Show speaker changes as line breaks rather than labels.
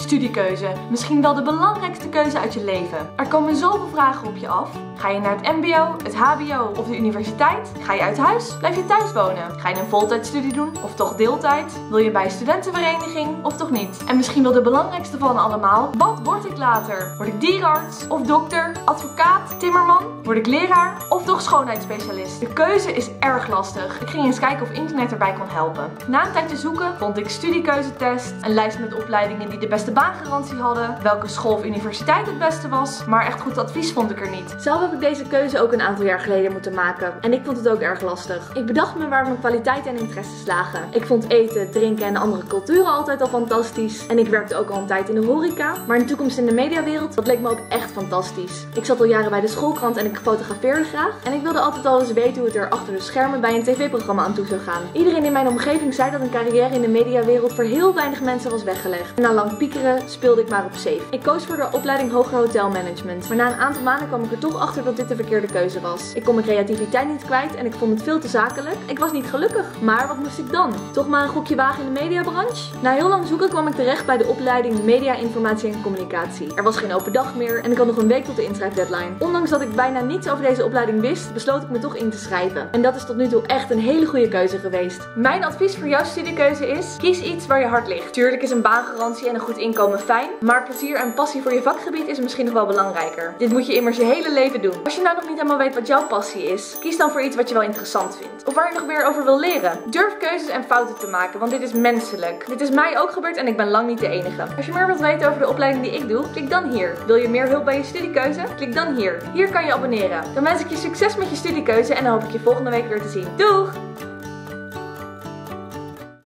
Studiekeuze. Misschien wel de belangrijkste keuze uit je leven. Er komen zoveel vragen op je af. Ga je naar het mbo, het hbo of de universiteit? Ga je uit huis? Blijf je thuis wonen? Ga je een voltijdstudie doen? Of toch deeltijd? Wil je bij een studentenvereniging? Of toch niet? En misschien wel de belangrijkste van allemaal. Wat word ik later? Word ik dierenarts? Of dokter? Advocaat? Timmerman? Word ik leraar? Of toch schoonheidsspecialist? De keuze is erg lastig. Ik ging eens kijken of internet erbij kon helpen. Na een tijdje zoeken vond ik studiekeuzetest, een lijst met opleidingen die de beste baangarantie hadden, welke school of universiteit het beste was, maar echt goed advies vond ik er niet. Zelf heb ik deze keuze ook een aantal jaar geleden moeten maken en ik vond het ook erg lastig. Ik bedacht me waar mijn kwaliteiten en interesses lagen. Ik vond eten, drinken en andere culturen altijd al fantastisch en ik werkte ook al een tijd in de horeca, maar een toekomst in de mediawereld, dat leek me ook echt fantastisch. Ik zat al jaren bij de schoolkrant en ik fotografeerde graag en ik wilde altijd al eens weten hoe het er achter de schermen bij een tv-programma aan toe zou gaan. Iedereen in mijn omgeving zei dat een carrière in de mediawereld voor heel weinig mensen was weggelegd. En na lang piekeren speelde ik maar op safe. Ik koos voor de opleiding Hoger Hotelmanagement, maar na een aantal maanden kwam ik er toch achter dat dit de verkeerde keuze was. Ik kon mijn creativiteit niet kwijt en ik vond het veel te zakelijk. Ik was niet gelukkig, maar wat moest ik dan? Toch maar een gokje wagen in de mediabranche? Na heel lang zoeken kwam ik terecht bij de opleiding Media, Informatie en Communicatie. Er was geen open dag meer en ik had nog een week tot de inschrijfdeadline. Ondanks dat ik bijna niets over deze opleiding wist, besloot ik me toch in te schrijven. En dat is tot nu toe echt een hele goede keuze geweest. Mijn advies voor jouw studiekeuze is, kies iets waar je hart ligt. Tuurlijk is een baangarantie en een goed inkomen fijn, maar plezier en passie voor je vakgebied is misschien nog wel belangrijker. Dit moet je immers je hele leven doen. Als je nou nog niet helemaal weet wat jouw passie is, kies dan voor iets wat je wel interessant vindt. Of waar je nog meer over wil leren. Durf keuzes en fouten te maken, want dit is menselijk. Dit is mij ook gebeurd en ik ben lang niet de enige. Als je meer wilt weten over de opleiding die ik doe, klik dan hier. Wil je meer hulp bij je studiekeuze? Klik dan hier. Hier kan je abonneren. Dan wens ik je succes met je studiekeuze en dan hoop ik je volgende week weer te zien. Doeg!